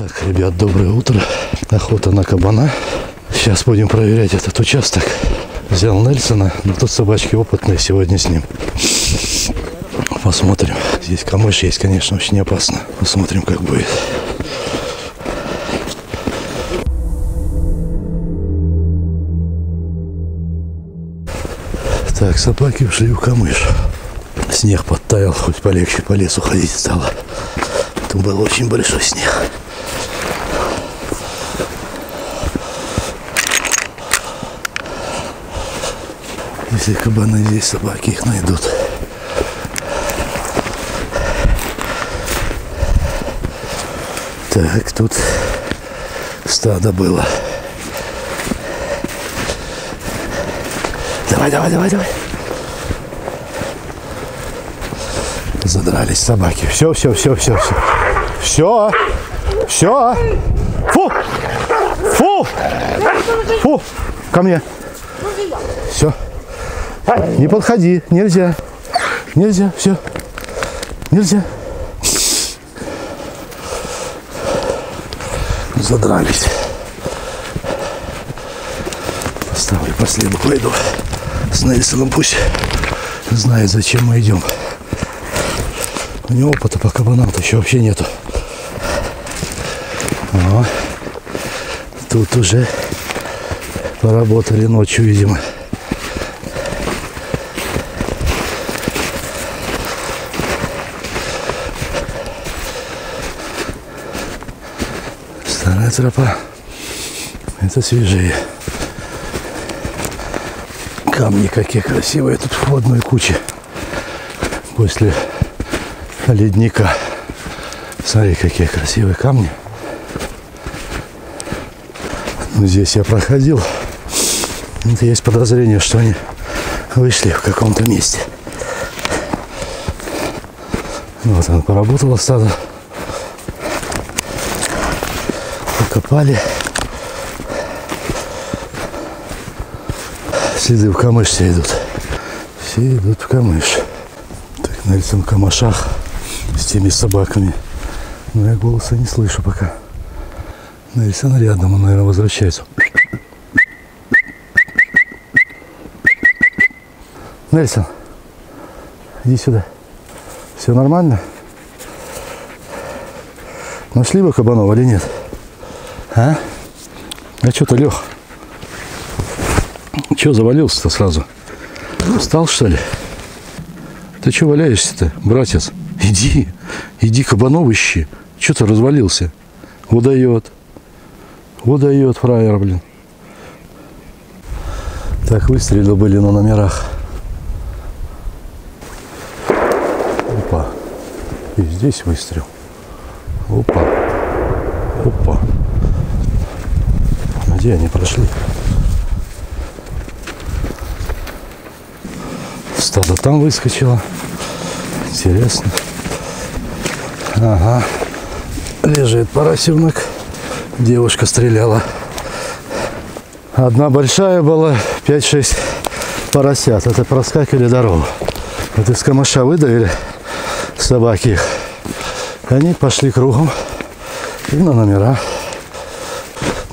Так, ребят, доброе утро. Охота на кабана. Сейчас будем проверять этот участок. Взял Нельсона, но тут собачки опытные сегодня с ним. Посмотрим. Здесь камыш есть, конечно, очень опасно. Посмотрим, как будет. Так, собаки ушли в камыш. Снег подтаял, хоть полегче по лесу ходить стало. Тут был очень большой снег. Если кабаны здесь, собаки их найдут. Так, тут стадо было. Давай, давай, давай, давай. Задрались собаки. Все, все, все, все, все. Все. Все. Фу. Фу. Фу. Ко мне. Все. Не подходи. Нельзя. Нельзя. Все. Нельзя. Задрались. Ставлю по следу пойду. С Нельсоном пусть знает, зачем мы идем. У него опыта по кабанам-то еще вообще нету. О, тут уже поработали ночью, видимо. Старая тропа. Это свежее. Камни какие красивые тут в одной куче. После ледника. Смотри, какие красивые камни. Ну, здесь я проходил. Это есть подозрение, что они вышли в каком-то месте. Вот он поработала стадо. Покопали. Следы в камыш все идут. Все идут в камыш. Так, на лицом камышах с теми собаками. Но я голоса не слышу пока. Нельсон рядом, он, наверное, возвращается. Нельсон, иди сюда. Все нормально? Нашли бы кабанов или нет? А? А что ты, Лех? Че завалился-то сразу? Устал, что ли? Ты что валяешься-то, братец? Иди, иди кабанов ищи. Че ты развалился? Удает. Удает фраер, блин. Так, выстрелы были на номерах. Опа. И здесь выстрел. Опа. Где они прошли? Стадо там выскочило. Интересно. Ага. Лежит поросенок. Девушка стреляла. Одна большая была, 5-6 поросят. Это проскакивали дорогу. Вот из камыша выдавили собаки их. Они пошли кругом и на номера.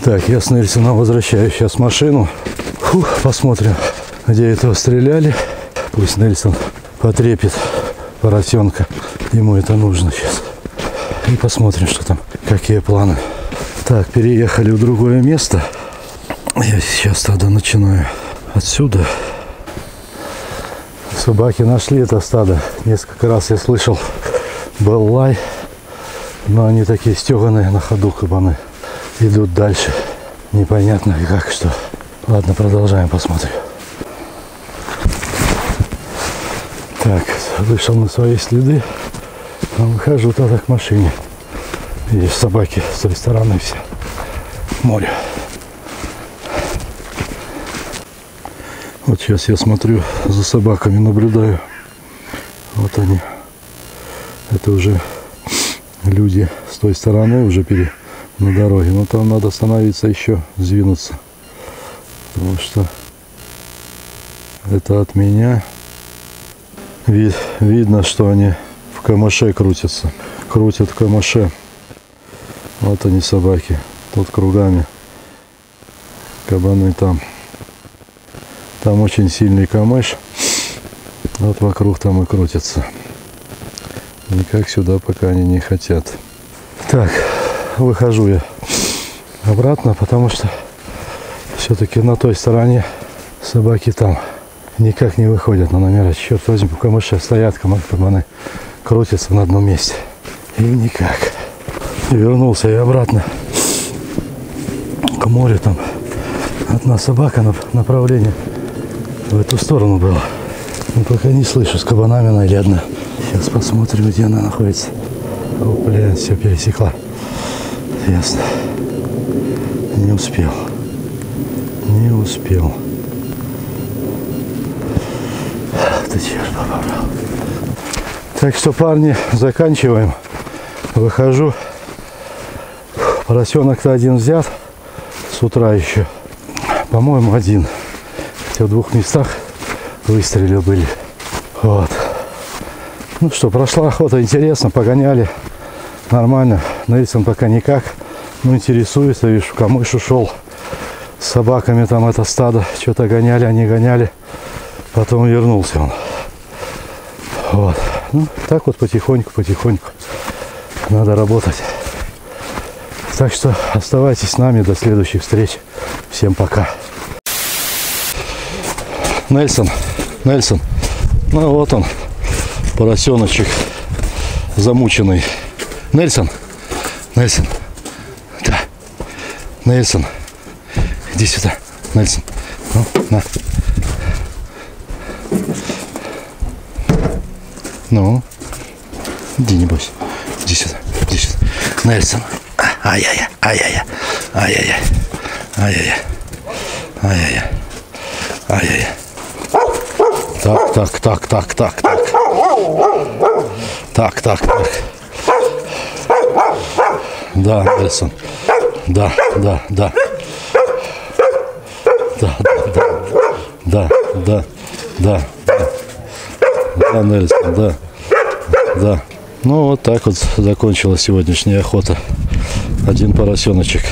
Так, я с Нельсоном возвращаю сейчас машину. Фух, посмотрим, где этого стреляли. Пусть Нельсон потрепит поросенка. Ему это нужно сейчас. И посмотрим, что там, какие планы. Так, переехали в другое место. Я сейчас тогда начинаю отсюда. Собаки нашли это стадо. Несколько раз я слышал, был лай. Но они такие стеганые на ходу кабаны. Идут дальше. Непонятно как что. Ладно, продолжаем, посмотрим. Так, вышел на свои следы. А выхожу тогда к машине. Видишь, собаки с той стороны все. Море. Вот сейчас я смотрю за собаками, наблюдаю. Вот они. Это уже люди с той стороны уже пере на дороге. Но там надо остановиться еще, сдвинуться. Потому что это от меня. Вид, видно, что они в камыше крутятся. Крутят в камыше. Вот они собаки. Тут кругами. Кабаны там. Там очень сильный камыш. Вот вокруг там и крутятся. Никак сюда пока они не хотят. Так, выхожу я обратно, потому что все-таки на той стороне собаки там никак не выходят на номера. Черт возьми, камыши стоят, кабаны крутятся на одном месте. И никак. Вернулся я обратно к морю там. Одна собака на направление в эту сторону была. Но пока не слышу, с кабанами одна. Сейчас посмотрим, где она находится. О, блин, все пересекла. Ясно. Не успел. Не успел. Ах ты черт побрал. Так что, парни, заканчиваем. Выхожу. Поросенок-то один взят с утра еще. По-моему, один. Хотя в двух местах выстрелы были. Вот. Ну что, прошла охота интересно, погоняли. Нормально. Нельсон пока никак. Ну, интересуется, видишь, камыш ушел. С собаками там это стадо. Что-то гоняли, они гоняли. Потом вернулся он. Вот. Ну, так вот потихоньку, потихоньку. Надо работать. Так что оставайтесь с нами до следующих встреч. Всем пока. Нельсон, Нельсон. Ну вот он, поросеночек замученный. Нельсон, Нельсон. Нельсон. Иди сюда, Нельсон. Ну, на. Ну, иди, не бойся. Иди сюда, иди сюда. Нельсон. Ай-яй-яй, ай-яй-яй, ай-яй-яй, ай-яй-яй, ай-яй-яй, ай-яй-яй. Так, так, так, так, так, так. Так, так, так. Да, Нельсон. Да, да, да. Да, да, да. Да, да, да, да. Нельсон, да. Да. Ну, вот так вот закончилась сегодняшняя охота. Один поросеночек.